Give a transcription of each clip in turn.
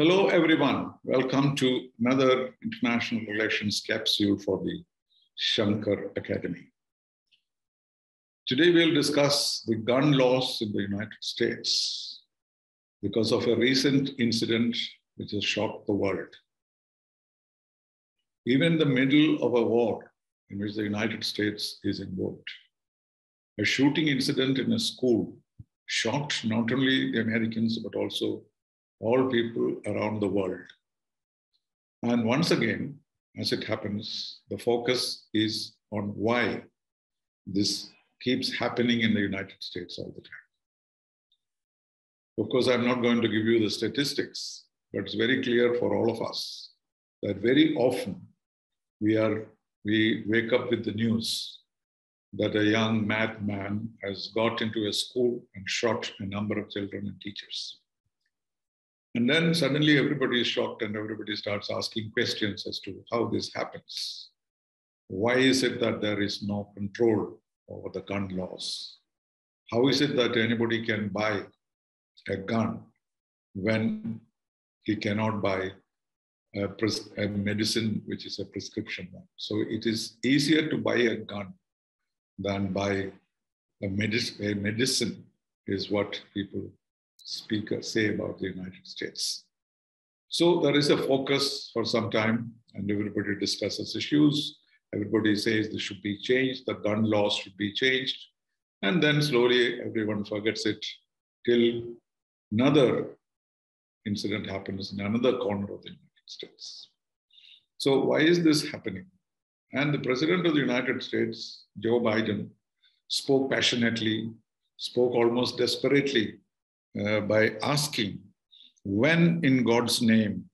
Hello, everyone. Welcome to another international relations capsule for the Shankar Academy. Today, we'll discuss the gun laws in the United States because of a recent incident which has shocked the world. Even in the middle of a war in which the United States is involved, a shooting incident in a school shocked not only the Americans but also all people around the world. And once again, as it happens, the focus is on why this keeps happening in the United States all the time. Of course, I'm not going to give you the statistics, but it's very clear for all of us that very often we are we wake up with the news that a young madman has got into a school and shot a number of children and teachers. And then suddenly everybody is shocked and everybody starts asking questions as to how this happens. Why is it that there is no control over the gun laws? How is it that anybody can buy a gun when he cannot buy a, pres- a medicine which is a prescription one? So it is easier to buy a gun than buy a, medic- a medicine, is what people speak uh, say about the United States. So there is a focus for some time, and everybody discusses issues. Everybody says this should be changed, the gun laws should be changed. And then slowly everyone forgets it till another incident happens in another corner of the United States. So, why is this happening? And the President of the United States, Joe Biden, spoke passionately, spoke almost desperately uh, by asking, when in God's name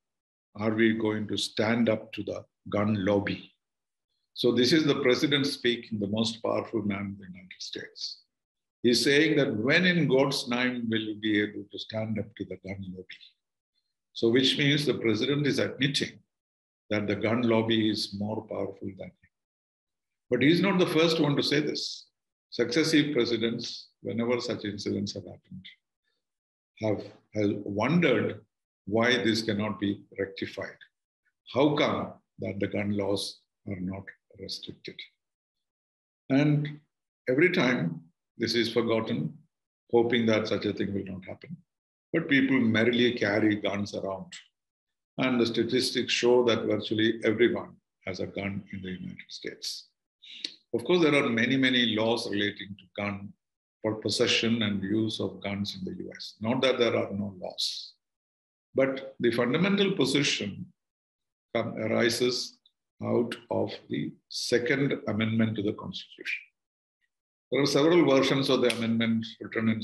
are we going to stand up to the gun lobby? So, this is the president speaking, the most powerful man in the United States. He's saying that when in God's name will you be able to stand up to the gun lobby? So, which means the president is admitting that the gun lobby is more powerful than him. But he's not the first one to say this. Successive presidents, whenever such incidents have happened, have, have wondered why this cannot be rectified. How come that the gun laws are not restricted? And every time this is forgotten, hoping that such a thing will not happen. But people merrily carry guns around. And the statistics show that virtually everyone has a gun in the United States. Of course, there are many, many laws relating to gun for possession and use of guns in the US. Not that there are no laws, but the fundamental position arises out of the Second Amendment to the Constitution. There are several versions of the amendment written in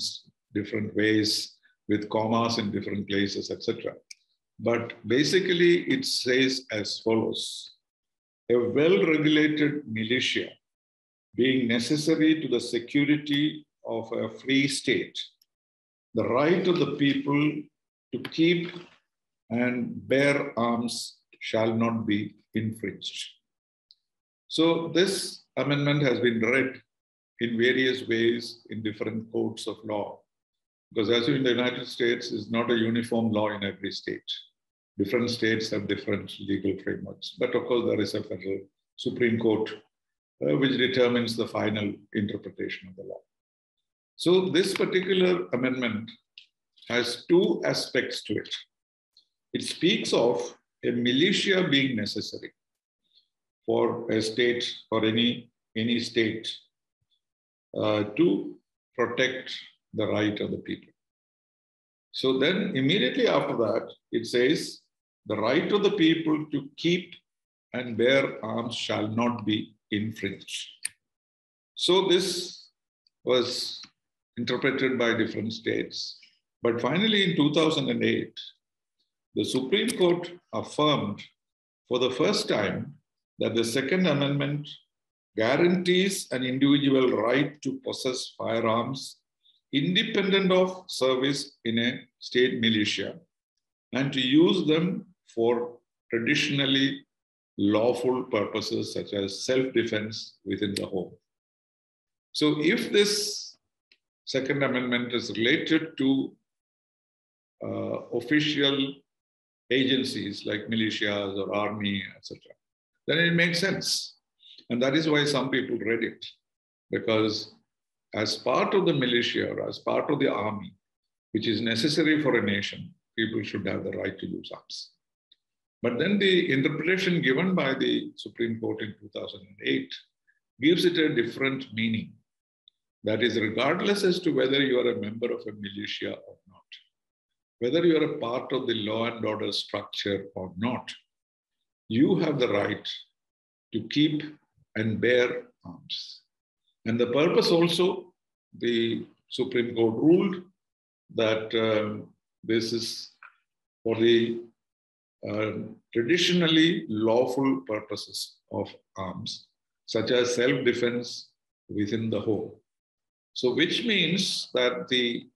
different ways with commas in different places, etc. But basically, it says as follows A well regulated militia being necessary to the security of a free state, the right of the people to keep and bear arms shall not be infringed. So, this amendment has been read in various ways in different courts of law. Because, as you in the United States, is not a uniform law in every state. Different states have different legal frameworks. But of course, there is a federal Supreme Court uh, which determines the final interpretation of the law. So this particular amendment has two aspects to it. It speaks of a militia being necessary for a state or any, any state uh, to protect the right of the people. So then immediately after that, it says the right of the people to keep and bear arms shall not be infringed. So this was interpreted by different states. But finally, in 2008, the Supreme Court affirmed for the first time that the Second Amendment guarantees an individual right to possess firearms independent of service in a state militia and to use them for traditionally lawful purposes such as self defense within the home. So, if this Second Amendment is related to uh, official agencies like militias or army, etc., then it makes sense. And that is why some people read it, because as part of the militia or as part of the army, which is necessary for a nation, people should have the right to use arms. But then the interpretation given by the Supreme Court in 2008 gives it a different meaning. That is, regardless as to whether you are a member of a militia or not, whether you are a part of the law and order structure or not, you have the right to keep and bear arms. And the purpose also, the Supreme Court ruled that um, this is for the uh, traditionally lawful purposes of arms, such as self defense within the home. So, which means that the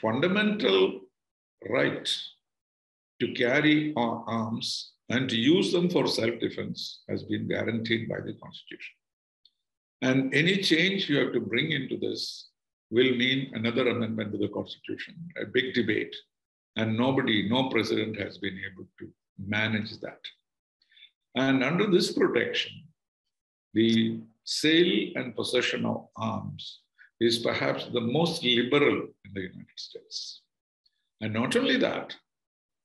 fundamental right to carry arms and to use them for self defense has been guaranteed by the Constitution. And any change you have to bring into this will mean another amendment to the Constitution, a big debate. And nobody, no president has been able to manage that. And under this protection, the sale and possession of arms is perhaps the most liberal in the United States. And not only that,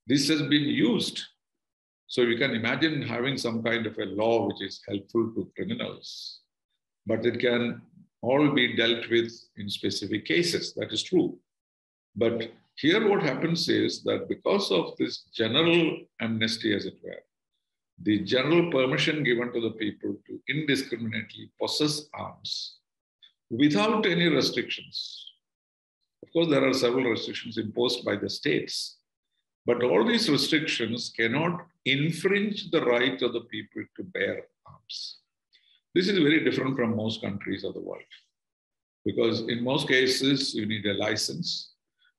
this has been used. So you can imagine having some kind of a law which is helpful to criminals, but it can all be dealt with in specific cases. That is true. But here, what happens is that because of this general amnesty, as it were, the general permission given to the people to indiscriminately possess arms without any restrictions. Of course, there are several restrictions imposed by the states, but all these restrictions cannot infringe the right of the people to bear arms. This is very different from most countries of the world because in most cases, you need a license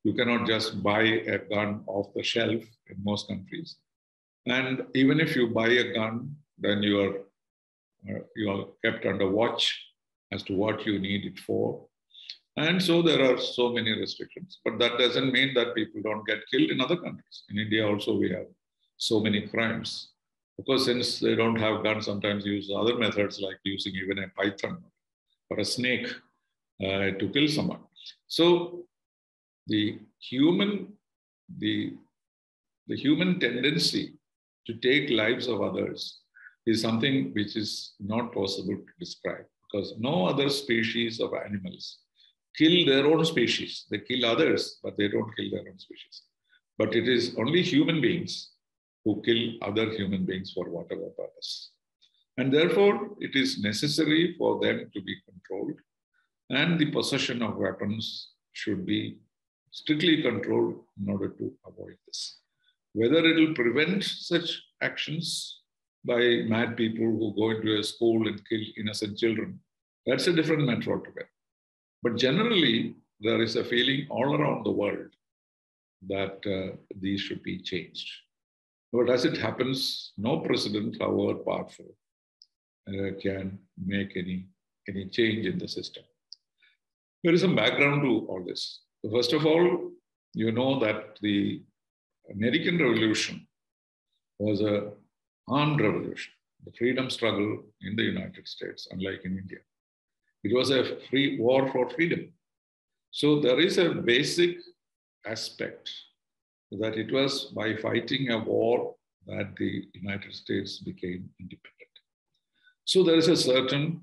you cannot just buy a gun off the shelf in most countries. And even if you buy a gun, then you are, uh, you are kept under watch as to what you need it for. And so there are so many restrictions. But that doesn't mean that people don't get killed in other countries. In India also we have so many crimes. Because since they don't have guns, sometimes use other methods like using even a python or a snake uh, to kill someone. So the human, the, the human tendency to take lives of others is something which is not possible to describe because no other species of animals kill their own species. They kill others, but they don't kill their own species. But it is only human beings who kill other human beings for whatever purpose. And therefore, it is necessary for them to be controlled, and the possession of weapons should be strictly controlled in order to avoid this. Whether it will prevent such actions by mad people who go into a school and kill innocent children, that's a different matter altogether. But generally, there is a feeling all around the world that uh, these should be changed. But as it happens, no president, however powerful, uh, can make any, any change in the system. There is some background to all this. First of all, you know that the American Revolution was a armed revolution, the freedom struggle in the United States, unlike in India. It was a free war for freedom. So there is a basic aspect that it was by fighting a war that the United States became independent. So there is a certain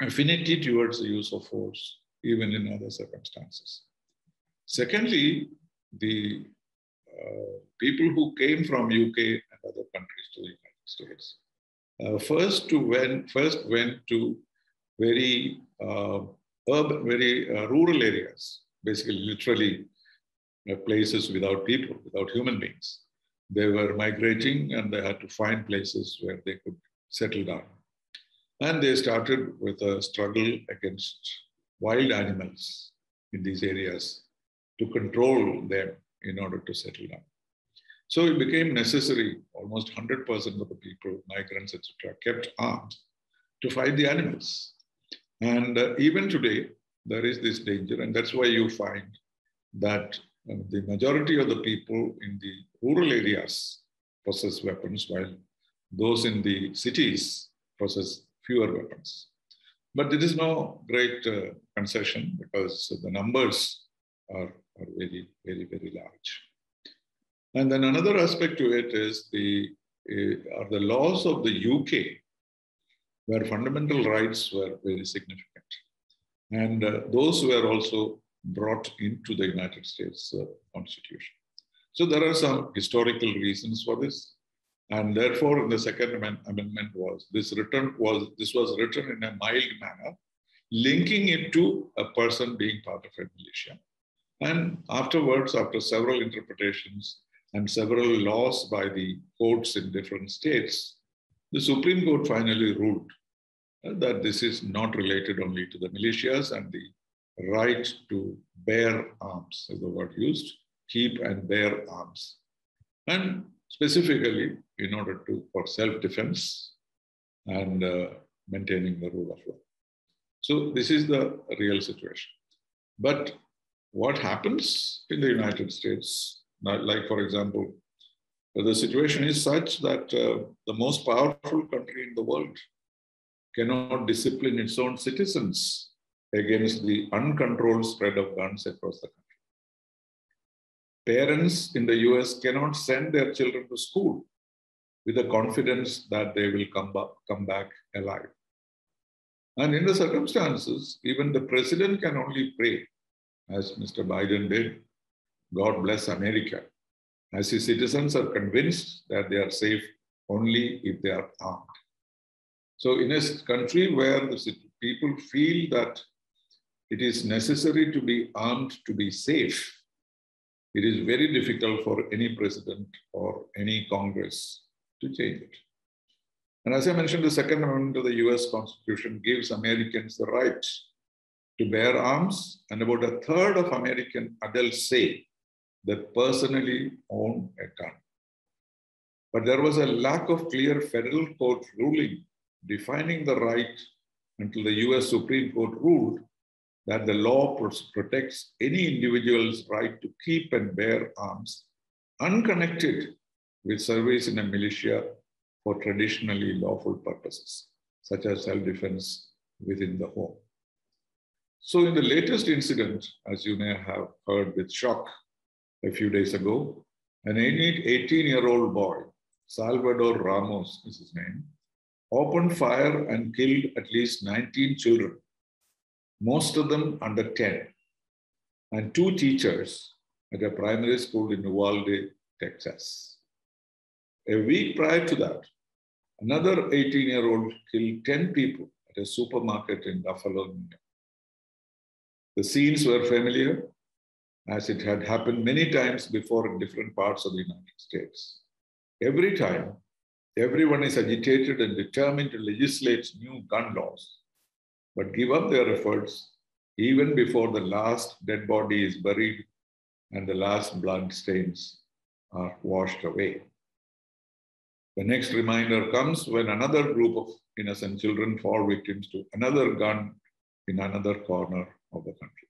affinity towards the use of force even in other circumstances. Secondly, the uh, people who came from UK other countries to the United States uh, first to went first went to very uh, urban, very uh, rural areas, basically literally places without people, without human beings. They were migrating and they had to find places where they could settle down. And they started with a struggle against wild animals in these areas to control them in order to settle down. So it became necessary, almost 100% of the people, migrants, etc., kept arms to fight the animals. And uh, even today, there is this danger, and that's why you find that uh, the majority of the people in the rural areas possess weapons, while those in the cities possess fewer weapons. But there is no great uh, concession because the numbers are, are very, very, very large. And then another aspect to it is the uh, are the laws of the UK, where fundamental rights were very significant, and uh, those were also brought into the United States uh, Constitution. So there are some historical reasons for this, and therefore, in the Second Amendment was this written was this was written in a mild manner, linking it to a person being part of a militia. And afterwards, after several interpretations and several laws by the courts in different states, the Supreme Court finally ruled that this is not related only to the militias and the right to bear arms, is the word used, keep and bear arms. And specifically in order to for self-defense and uh, maintaining the rule of law. So this is the real situation. But what happens in the United States, like for example, the situation is such that uh, the most powerful country in the world cannot discipline its own citizens against the uncontrolled spread of guns across the country. Parents in the US cannot send their children to school with the confidence that they will come come back alive. And in the circumstances, even the president can only pray, as Mr. Biden did, God bless America, as his citizens are convinced that they are safe only if they are armed. So, in a country where the people feel that it is necessary to be armed to be safe, it is very difficult for any president or any Congress to change it. And as I mentioned, the Second Amendment of the US Constitution gives Americans the right to bear arms, and about a third of American adults say they personally own a gun. But there was a lack of clear federal court ruling defining the right until the US Supreme Court ruled that the law protects any individual's right to keep and bear arms unconnected with service in a militia for traditionally lawful purposes, such as self defense within the home. So, in the latest incident, as you may have heard with shock a few days ago, an 18 year old boy, Salvador Ramos is his name, opened fire and killed at least 19 children most of them under 10, and two teachers at a primary school in Uvalde, Texas. A week prior to that, another 18 year old killed 10 people at a supermarket in Buffalo. The scenes were familiar, as it had happened many times before in different parts of the United States. Every time, everyone is agitated and determined to legislate new gun laws but give up their efforts even before the last dead body is buried and the last blood stains are washed away. The next reminder comes when another group of innocent children fall victims to another gun in another corner of the country.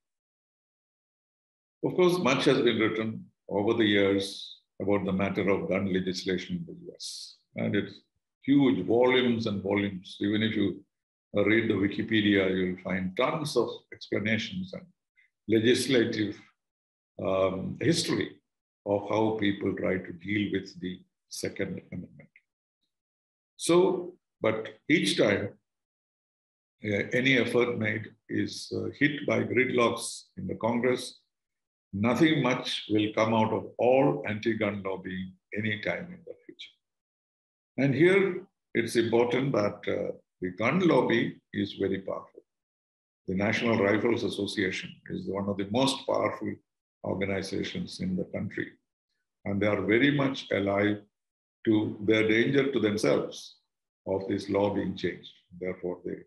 Of course, much has been written over the years about the matter of gun legislation in the US. And it's huge volumes and volumes. Even if you read the Wikipedia, you'll find tons of explanations and legislative um, history of how people try to deal with the Second Amendment. So, but each time uh, any effort made is uh, hit by gridlocks in the Congress, nothing much will come out of all anti-gun lobbying anytime in the future. And here it's important that uh, the gun lobby is very powerful. The National Rifles Association is one of the most powerful organizations in the country. And they are very much alive to their danger to themselves of this law being changed. Therefore, they,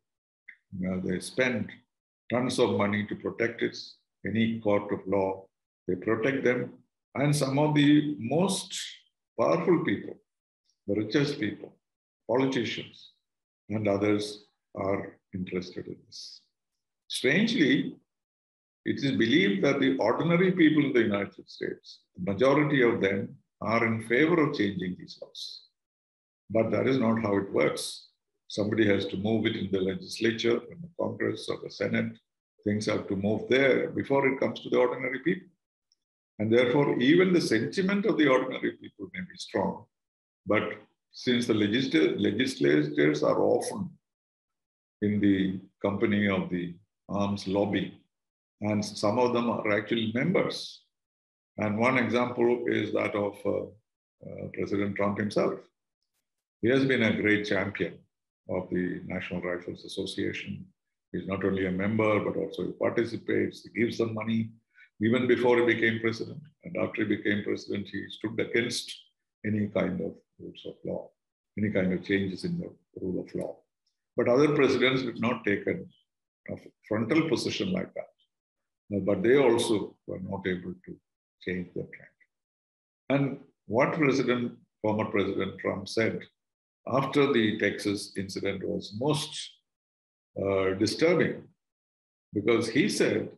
you know, they spend tons of money to protect it. Any court of law, they protect them. And some of the most powerful people, the richest people, politicians, and others are interested in this. Strangely, it is believed that the ordinary people in the United States, the majority of them are in favor of changing these laws. But that is not how it works. Somebody has to move it in the legislature, in the Congress or the Senate. Things have to move there before it comes to the ordinary people. And therefore, even the sentiment of the ordinary people may be strong. But since the legislators are often in the company of the arms lobby, and some of them are actually members. And one example is that of uh, uh, President Trump himself. He has been a great champion of the National Rifles Association. He's not only a member, but also he participates, he gives them money. Even before he became president, and after he became president, he stood against any kind of rules of law, any kind of changes in the rule of law. But other presidents did not take a, frontal position like that. But they also were not able to change the trend. And what President, former President Trump said after the Texas incident was most uh, disturbing because he said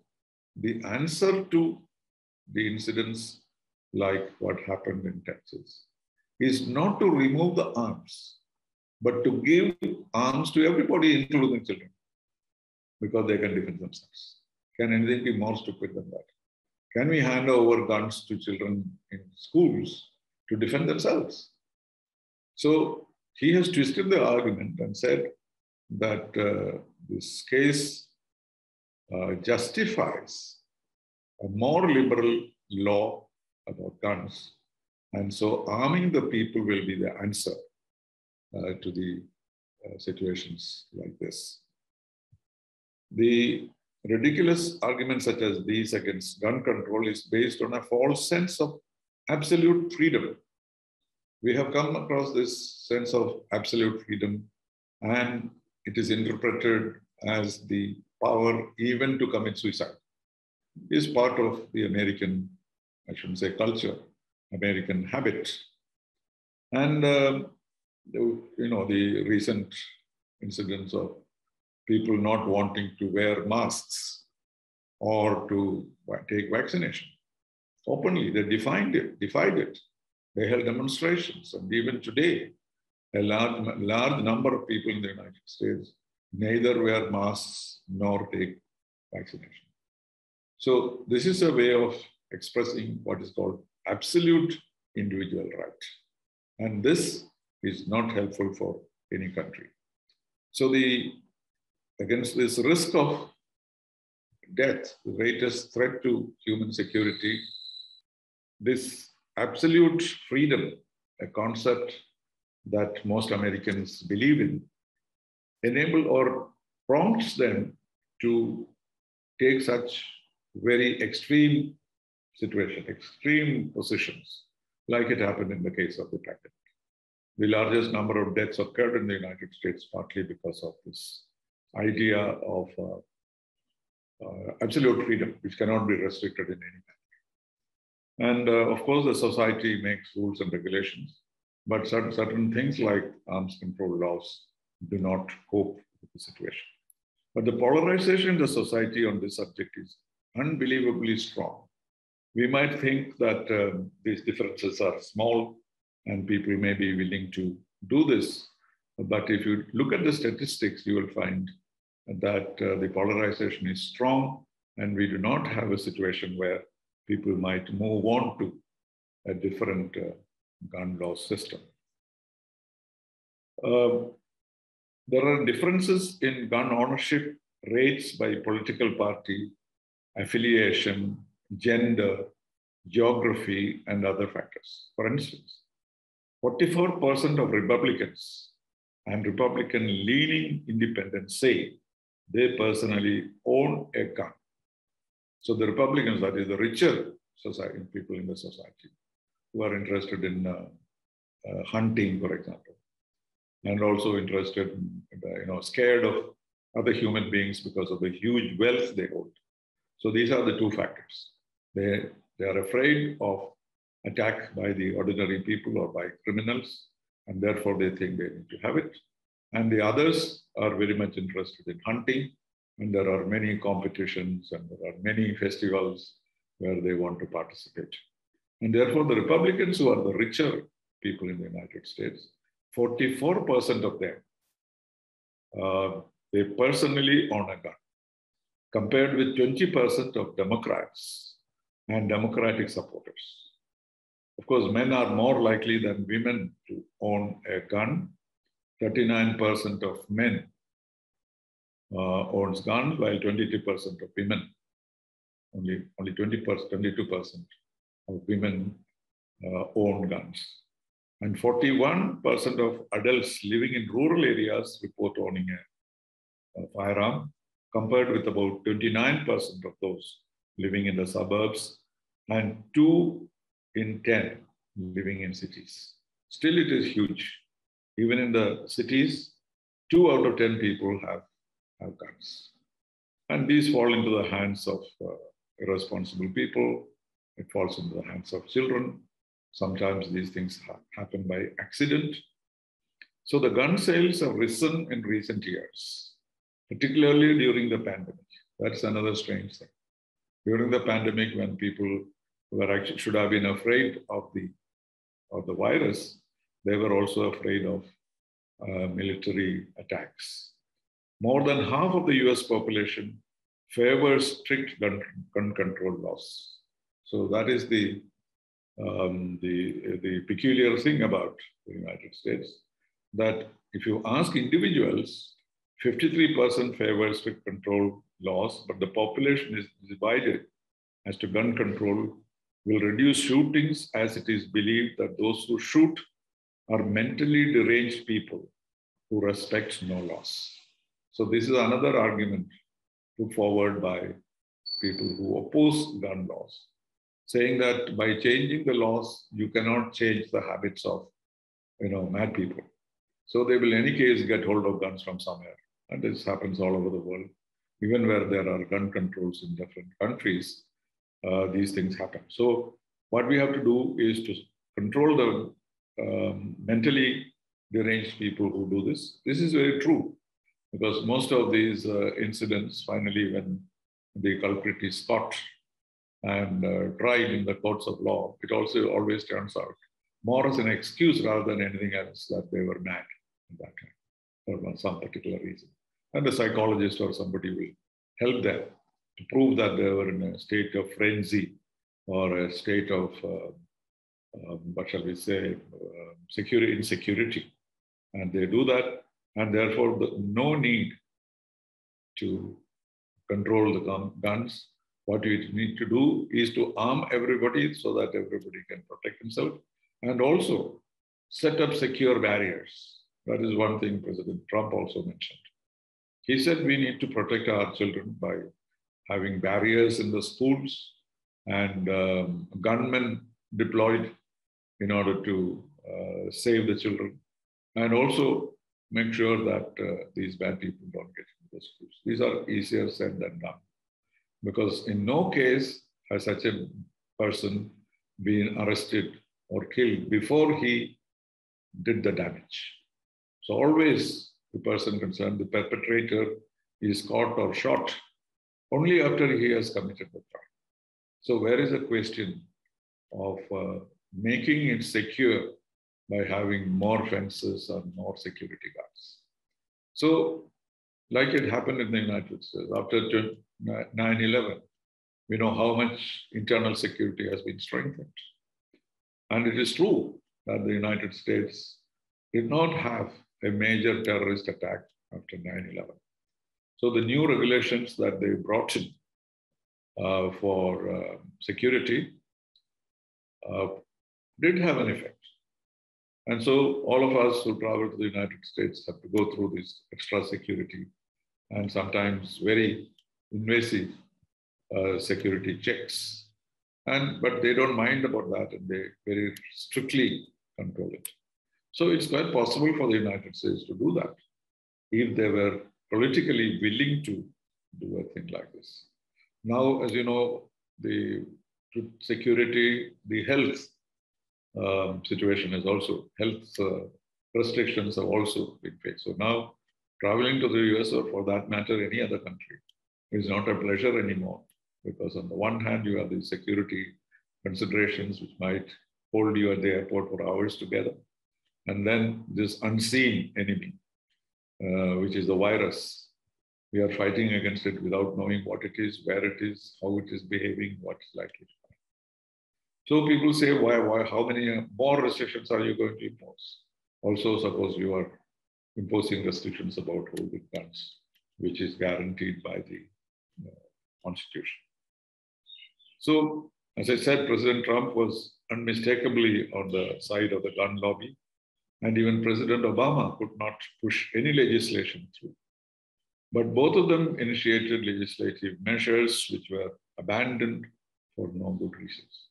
the answer to the incidents like what happened in Texas is not to remove the arms, but to give arms to everybody, including children, because they can defend themselves. Can anything be more stupid than that? Can we hand over guns to children in schools to defend themselves? So he has twisted the argument and said that uh, this case uh, justifies a more liberal law about guns. And so arming the people will be the answer uh, to the uh, situations like this. The ridiculous arguments such as these against gun control is based on a false sense of absolute freedom we have come across this sense of absolute freedom, and it is interpreted as the power even to commit suicide. Is part of the American, I shouldn't say culture, American habit. And uh, you know the recent incidents of people not wanting to wear masks or to take vaccination openly. They defined it, defied it. They held demonstrations. And even today, a large, large number of people in the United States neither wear masks nor take vaccination. So this is a way of expressing what is called absolute individual right. And this is not helpful for any country. So the against this risk of death, the greatest threat to human security, this absolute freedom, a concept that most Americans believe in, enable or prompts them to take such very extreme situation, extreme positions, like it happened in the case of the pandemic. The largest number of deaths occurred in the United States partly because of this idea of uh, uh, absolute freedom, which cannot be restricted in any manner. And uh, of course, the society makes rules and regulations, but certain, certain things like arms control laws do not cope with the situation. But the polarization in the society on this subject is unbelievably strong. We might think that um, these differences are small and people may be willing to do this. But if you look at the statistics, you will find that uh, the polarization is strong and we do not have a situation where people might move on to a different uh, gun law system. Uh, there are differences in gun ownership rates by political party, affiliation, gender, geography, and other factors. For instance, 44% of Republicans and Republican leaning independents say they personally own a gun. So the Republicans, that is the richer society, people in the society who are interested in uh, uh, hunting, for example, and also interested, you know, scared of other human beings because of the huge wealth they hold. So these are the two factors. They, they are afraid of attack by the ordinary people or by criminals, and therefore they think they need to have it. And the others are very much interested in hunting And there are many competitions and there are many festivals where they want to participate. And therefore, the Republicans, who are the richer people in the United States, 44% of them, uh, they personally own a gun, compared with 20% of Democrats and Democratic supporters. Of course, men are more likely than women to own a gun. 39% of men uh, owns guns, while 22% of women, only, only 20%, 22% of women uh, own guns. And 41% of adults living in rural areas report owning a, a firearm, compared with about 29% of those living in the suburbs and 2 in 10 living in cities. Still, it is huge. Even in the cities, 2 out of 10 people have, have guns. And these fall into the hands of uh, irresponsible people. It falls into the hands of children. Sometimes these things ha- happen by accident. So the gun sales have risen in recent years, particularly during the pandemic. That's another strange thing. During the pandemic, when people were actually should have been afraid of the of the virus, they were also afraid of uh, military attacks. More than half of the US population favors strict gun, gun control laws. So that is the, um, the, the peculiar thing about the United States, that if you ask individuals, 53% favor strict control laws, but the population is divided as to gun control will reduce shootings as it is believed that those who shoot are mentally deranged people who respect no laws. So this is another argument put forward by people who oppose gun laws, saying that by changing the laws, you cannot change the habits of you know, mad people. So they will in any case get hold of guns from somewhere. And this happens all over the world. Even where there are gun controls in different countries, uh, these things happen. So what we have to do is to control the um, mentally deranged people who do this. This is very true because most of these uh, incidents, finally, when the culprit is caught and uh, tried in the courts of law, it also always turns out more as an excuse rather than anything else that they were mad at that time for some particular reason. And the psychologist or somebody will help them to prove that they were in a state of frenzy or a state of, uh, um, what shall we say, uh, security, insecurity. And they do that, and therefore, the, no need to control the gun, guns. What we need to do is to arm everybody so that everybody can protect himself and also set up secure barriers. That is one thing President Trump also mentioned. He said we need to protect our children by having barriers in the schools and um, gunmen deployed in order to uh, save the children and also make sure that uh, these bad people don't get into the schools. These are easier said than done because in no case has such a person been arrested or killed before he did the damage. So always the person concerned, the perpetrator is caught or shot only after he has committed the crime. So where is the question of uh, making it secure by having more fences or more security guards? So like it happened in the United States after 9-11, we know how much internal security has been strengthened. And it is true that the United States did not have a major terrorist attack after 9 11. So the new regulations that they brought in uh, for uh, security uh, did have an effect. And so all of us who travel to the United States have to go through this extra security and sometimes very invasive uh, security checks. And, but they don't mind about that and they very strictly control it. So it's quite possible for the United States to do that if they were politically willing to do a thing like this. Now, as you know, the security, the health um, situation is also, health uh, restrictions have also been faced. So now traveling to the US or for that matter, any other country is not a pleasure anymore because on the one hand you have the security considerations which might hold you at the airport for hours together. And then this unseen enemy uh, which is the virus we are fighting against it without knowing what it is where it is how it is behaving what is likely to happen so people say why why how many more restrictions are you going to impose? Also suppose you are imposing restrictions about holding guns which is guaranteed by the Uh, constitution so, as I said, President Trump was unmistakably on the side of the gun lobby, and even President Obama could not push any legislation through. But both of them initiated legislative measures which were abandoned for no good reasons.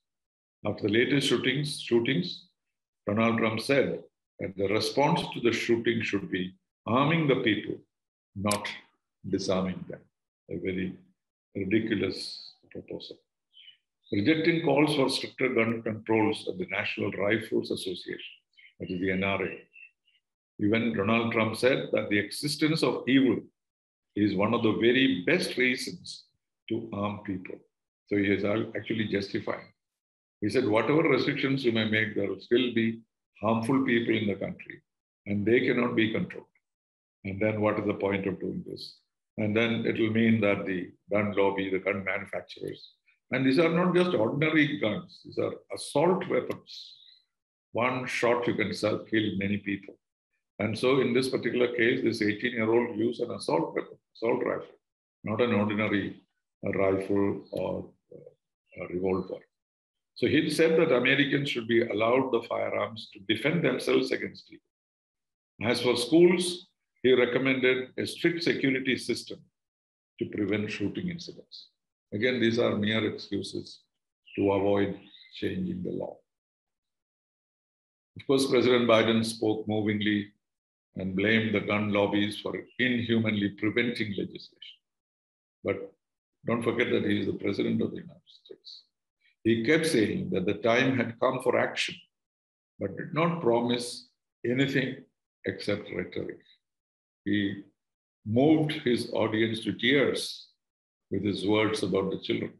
After the latest shootings, shootings, Donald Trump said that the response to the shooting should be arming the people, not disarming them. A very ridiculous proposal rejecting calls for stricter gun controls at the National Rifles Association, that is the NRA. Even Donald Trump said that the existence of evil is one of the very best reasons to arm people. So he is actually justifying. He said, whatever restrictions you may make, there will still be harmful people in the country, and they cannot be controlled. And then what is the point of doing this? And then it will mean that the gun lobby, the gun manufacturers, and these are not just ordinary guns, these are assault weapons. One shot you can kill many people. And so in this particular case, this 18 year old used an assault weapon, assault rifle, not an ordinary uh, rifle or uh, a revolver. So he said that Americans should be allowed the firearms to defend themselves against people. As for schools, he recommended a strict security system to prevent shooting incidents. Again, these are mere excuses to avoid changing the law. Of course, President Biden spoke movingly and blamed the gun lobbies for inhumanly preventing legislation. But don't forget that he is the president of the United States. He kept saying that the time had come for action, but did not promise anything except rhetoric. He moved his audience to tears with his words about the children.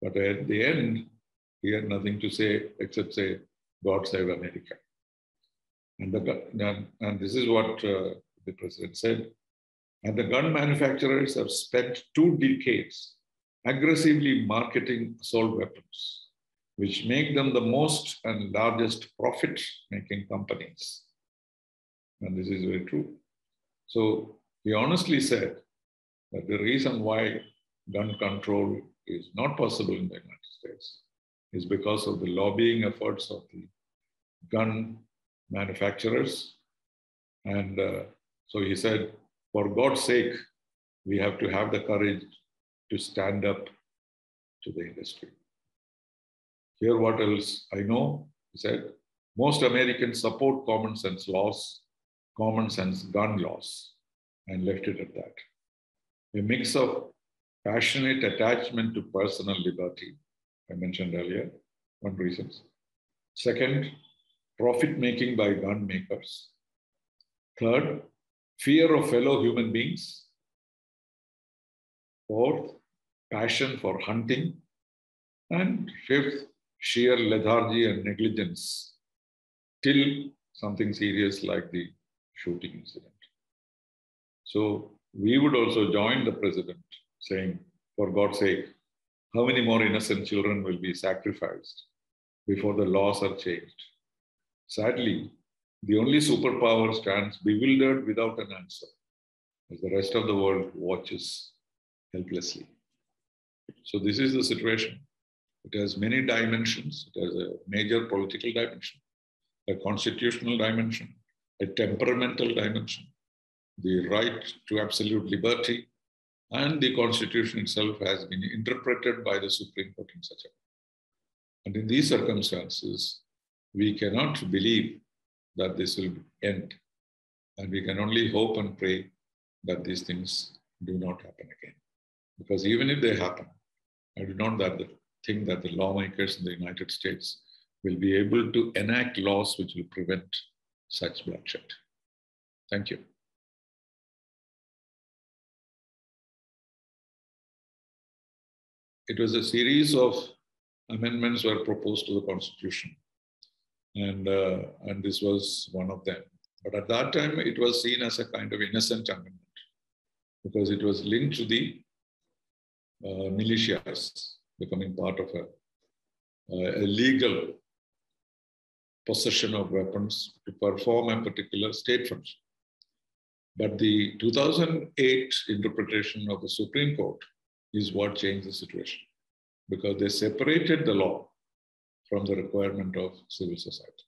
But at the end, he had nothing to say except say, God save America. And, the, and this is what uh, the president said. And the gun manufacturers have spent two decades aggressively marketing assault weapons, which make them the most and largest profit making companies. And this is very true. So he honestly said that the reason why gun control is not possible in the United States is because of the lobbying efforts of the gun manufacturers. And uh, so he said, for God's sake, we have to have the courage to stand up to the industry. Here, what else I know, he said, most Americans support common sense laws, common sense gun laws, and left it at that. A mix of passionate attachment to personal liberty, I mentioned earlier, one reason. Second, profit making by gun makers. Third, fear of fellow human beings. Fourth, passion for hunting. And fifth, sheer lethargy and negligence till something serious like the shooting incident. So we would also join the president saying, for God's sake, how many more innocent children will be sacrificed before the laws are changed? Sadly, the only superpower stands bewildered without an answer as the rest of the world watches helplessly. So, this is the situation. It has many dimensions. It has a major political dimension, a constitutional dimension, a temperamental dimension, the right to absolute liberty, and the Constitution itself has been interpreted by the Supreme Court in such a way. And in these circumstances, we cannot believe that this will end. And we can only hope and pray that these things do not happen again. Because even if they happen, I do not that the, think that the lawmakers in the United States will be able to enact laws which will prevent such bloodshed. Thank you. it was a series of amendments were proposed to the constitution. And, uh, and this was one of them. But at that time, it was seen as a kind of innocent amendment because it was linked to the uh, militias becoming part of a, uh, a legal possession of weapons to perform a particular state function. But the 2008 interpretation of the Supreme Court is what changed the situation because they separated the law from the requirement of civil society.